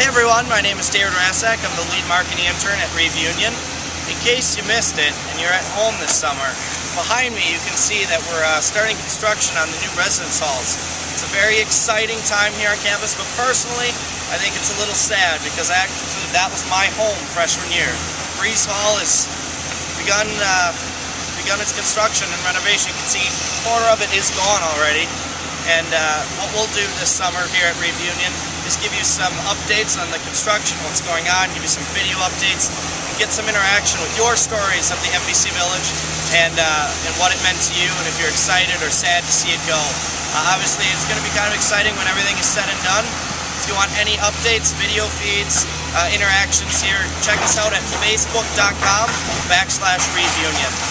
Hey everyone, my name is David Rathsack. I'm the lead marketing intern at Reeve Union. In case you missed it and you're at home this summer, behind me you can see that we're uh, starting construction on the new residence halls. It's a very exciting time here on campus, but personally, I think it's a little sad because actually that was my home freshman year. Breese Hall has begun uh, begun its construction and renovation. You can see a quarter of it is gone already. And uh, what we'll do this summer here at Reeve Union is give you some updates on the construction, what's going on, give you some video updates, and get some interaction with your stories of the NBC Village and, uh, and what it meant to you and if you're excited or sad to see it go. Uh, obviously, it's going to be kind of exciting when everything is said and done. If you want any updates, video feeds, uh, interactions here, check us out at facebook.com backslash reeveunion.